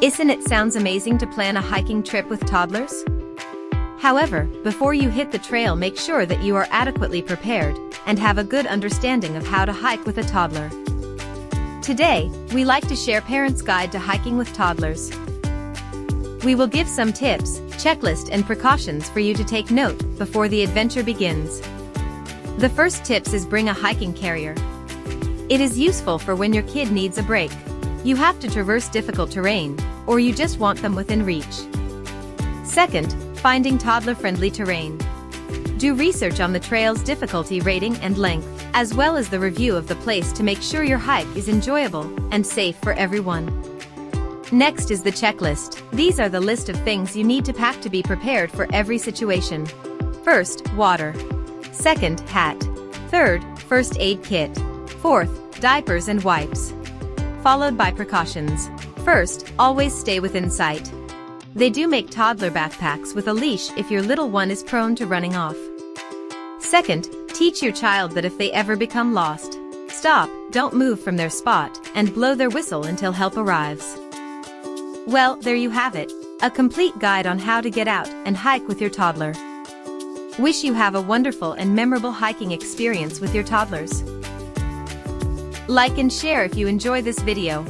Isn't it sounds amazing to plan a hiking trip with toddlers? However, before you hit the trail make sure that you are adequately prepared and have a good understanding of how to hike with a toddler. Today, we like to share Parents' Guide to Hiking with Toddlers. We will give some tips, checklist and precautions for you to take note before the adventure begins. The first tips is bring a hiking carrier. It is useful for when your kid needs a break. You have to traverse difficult terrain, or you just want them within reach. Second, finding toddler-friendly terrain. Do research on the trail's difficulty rating and length, as well as the review of the place to make sure your hike is enjoyable and safe for everyone. Next is the checklist. These are the list of things you need to pack to be prepared for every situation. First, water. Second, hat. Third, first aid kit. Fourth, diapers and wipes followed by precautions. First, always stay within sight. They do make toddler backpacks with a leash if your little one is prone to running off. Second, teach your child that if they ever become lost, stop, don't move from their spot, and blow their whistle until help arrives. Well, there you have it, a complete guide on how to get out and hike with your toddler. Wish you have a wonderful and memorable hiking experience with your toddlers. Like and share if you enjoy this video.